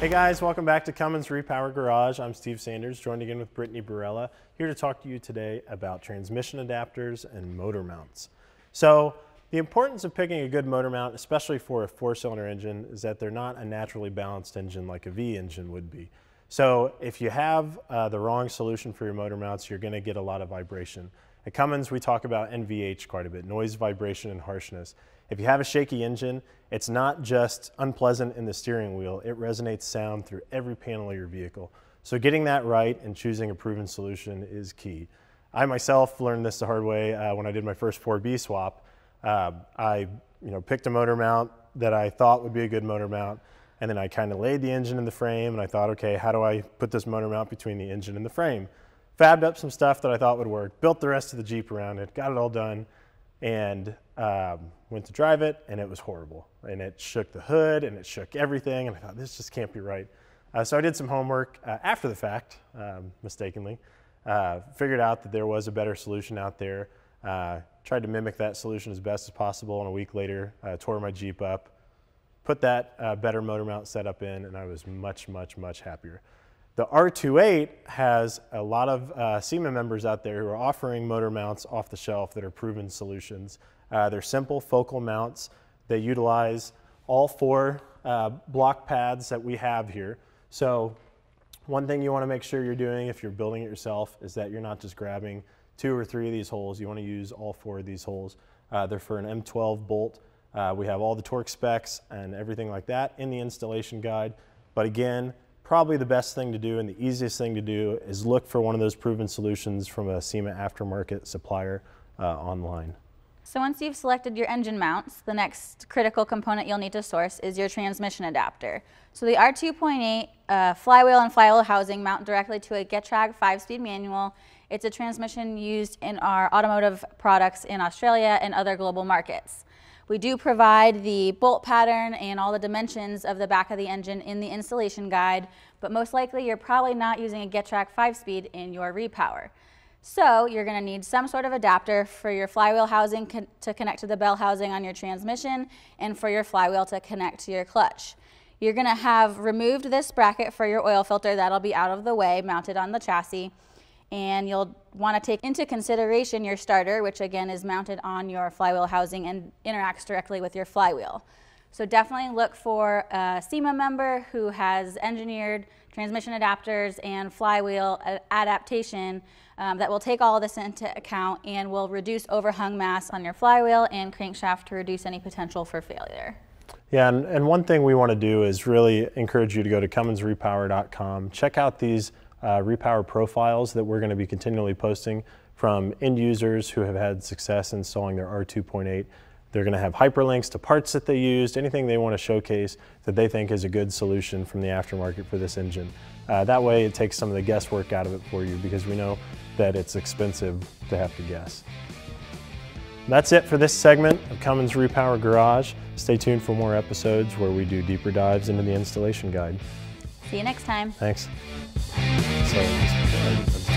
Hey guys, welcome back to Cummins Repower Garage. I'm Steve Sanders, joined again with Brittany Barella, here to talk to you today about transmission adapters and motor mounts. So, the importance of picking a good motor mount, especially for a four-cylinder engine, is that they're not a naturally balanced engine like a V engine would be. So, if you have uh, the wrong solution for your motor mounts, you're going to get a lot of vibration. At Cummins, we talk about NVH quite a bit, noise, vibration, and harshness. If you have a shaky engine, it's not just unpleasant in the steering wheel, it resonates sound through every panel of your vehicle. So getting that right and choosing a proven solution is key. I myself learned this the hard way uh, when I did my first 4B swap. Uh, I you know, picked a motor mount that I thought would be a good motor mount, and then I kind of laid the engine in the frame, and I thought, okay, how do I put this motor mount between the engine and the frame? Fabbed up some stuff that I thought would work, built the rest of the Jeep around it, got it all done, and um, went to drive it, and it was horrible. And it shook the hood, and it shook everything, and I thought, this just can't be right. Uh, so I did some homework uh, after the fact, um, mistakenly, uh, figured out that there was a better solution out there, uh, tried to mimic that solution as best as possible, and a week later, uh, tore my Jeep up, put that uh, better motor mount setup in, and I was much, much, much happier. The R28 has a lot of uh, SEMA members out there who are offering motor mounts off the shelf that are proven solutions. Uh, they're simple focal mounts. They utilize all four uh, block pads that we have here. So one thing you want to make sure you're doing if you're building it yourself is that you're not just grabbing two or three of these holes. You want to use all four of these holes. Uh, they're for an M12 bolt. Uh, we have all the torque specs and everything like that in the installation guide. But again, probably the best thing to do and the easiest thing to do is look for one of those proven solutions from a SEMA aftermarket supplier uh, online. So once you've selected your engine mounts, the next critical component you'll need to source is your transmission adapter. So the R2.8 uh, flywheel and flywheel housing mount directly to a Getrag 5-speed manual. It's a transmission used in our automotive products in Australia and other global markets. We do provide the bolt pattern and all the dimensions of the back of the engine in the installation guide, but most likely you're probably not using a Getrag 5-speed in your repower. So you're going to need some sort of adapter for your flywheel housing con to connect to the bell housing on your transmission and for your flywheel to connect to your clutch. You're going to have removed this bracket for your oil filter. That'll be out of the way, mounted on the chassis and you'll want to take into consideration your starter, which again is mounted on your flywheel housing and interacts directly with your flywheel. So definitely look for a SEMA member who has engineered transmission adapters and flywheel adaptation um, that will take all this into account and will reduce overhung mass on your flywheel and crankshaft to reduce any potential for failure. Yeah, and, and one thing we want to do is really encourage you to go to cumminsrepower.com, check out these repower profiles that we're going to be continually posting from end users who have had success installing their R2.8. They're going to have hyperlinks to parts that they used, anything they want to showcase that they think is a good solution from the aftermarket for this engine. Uh, that way it takes some of the guesswork out of it for you because we know that it's expensive to have to guess. That's it for this segment of Cummins Repower Garage. Stay tuned for more episodes where we do deeper dives into the installation guide. See you next time. Thanks. So